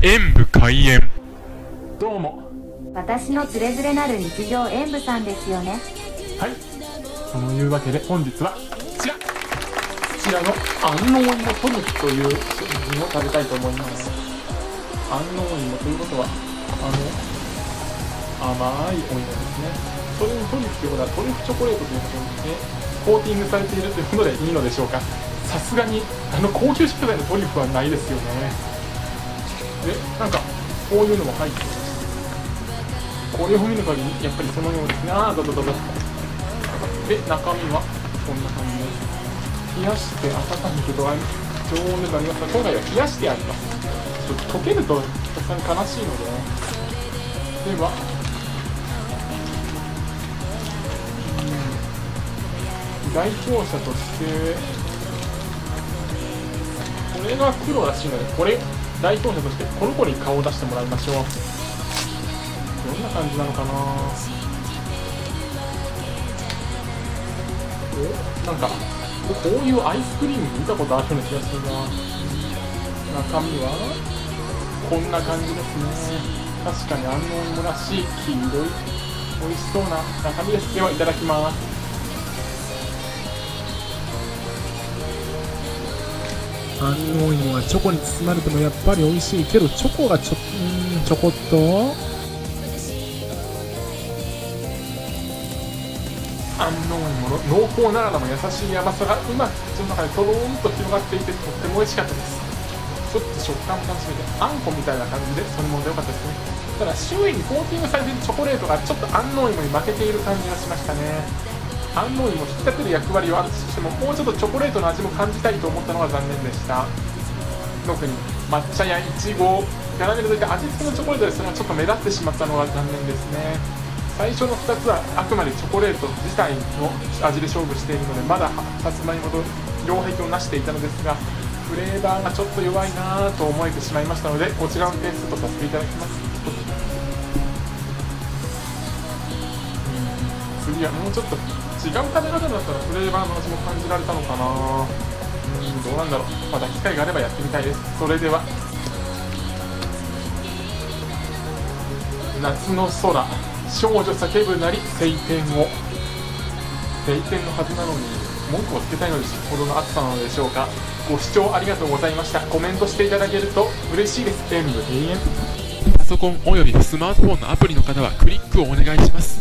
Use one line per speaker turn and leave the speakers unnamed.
演武開演。どうも。
私のつれづれなる日常演舞さんですよね。
はい。そのいうわけで本日はこちら。こちらの安納芋トリュフという商品を食べたいと思います。安納芋ということはあの甘いお芋ですね。それにトリュフということはトリュフチョコレートということでコーティングされているということでいいのでしょうか。さすがにあの高級食材のトリュフはないですよねでなんかこういうのも入ってます。これを見る限りやっぱりそのようですね。ああどどどどで中身はこんな感じです。冷やして温めると常温でなりますが今回は冷やしてあります。ちょっと溶けるとさすがに悲しいのででは代表者としてこれが黒らしいのでこれ。代表者としてこの子に顔を出してもらいましょう。どんな感じなのかな？おなんかこういうアイスクリーム見たことあるような気がするな。中身は？こんな感じですね。確かに安納芋らしい黄色い美味しそうな中身です。ではいただきます。
安納芋がチョコに包まれてもやっぱり美味しいけどチョコがちょんちょこっと。
安納芋の濃厚ながらも優しい甘さがうまく口の中でとろーんと広がっていてとっても美味しかったです。ちょっと食感も楽しめてあんこみたいな感じでそれも良かったですね。ただ周囲にコーティングされているチョコレートがちょっと安納芋に負けている感じがしましたね。安納芋を引き立てる役割はあるとしてももうちょっとチョコレートの味も感じたいと思ったのが残念でした。特に抹茶やいちごキャラメルといった味付けのチョコレートでそれがちょっと目立ってしまったのが残念ですね。最初の2つはあくまでチョコレート自体の味で勝負しているのでまださつまいもと両壁をなしていたのですがフレーバーがちょっと弱いなぁと思えてしまいましたのでこちらの点数とさせていただきます。うん次はもうちょっと違う食べ方だったらフレーバーの味も感じられたのかな。うんどうなんだろう。また機会があればやってみたいです。それでは。夏の空。少女叫ぶなり晴天を。晴天のはずなのに文句をつけたいのでしほどの暑さなのでしょうか。ご視聴ありがとうございました。コメントしていただけると嬉しいです。演武永遠パソコンおよびスマートフォンのアプリの方はクリックをお願いします。